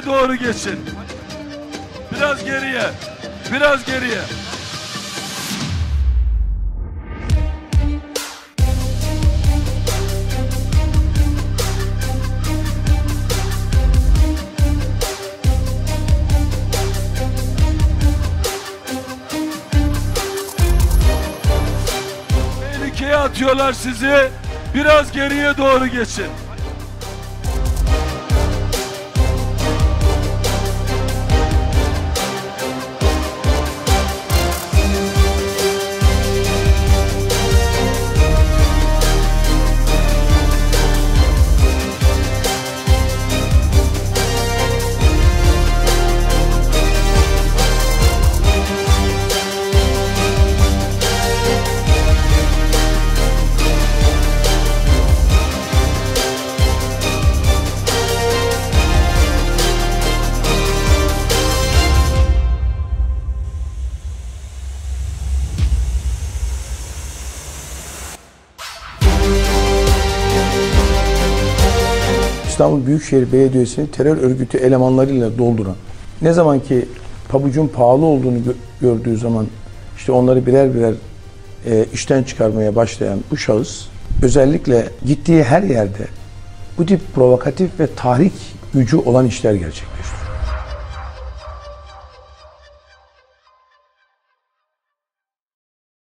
geriye doğru geçin. Biraz geriye. Biraz geriye. Tehlikeye atıyorlar sizi. Biraz geriye doğru geçin. İstanbul Büyükşehir Belediyesi'ni terör örgütü elemanlarıyla dolduran, ne zaman ki pabucun pahalı olduğunu gö- gördüğü zaman işte onları birer birer e, işten çıkarmaya başlayan bu şahıs özellikle gittiği her yerde bu tip provokatif ve tahrik gücü olan işler gerçekleştiriyor.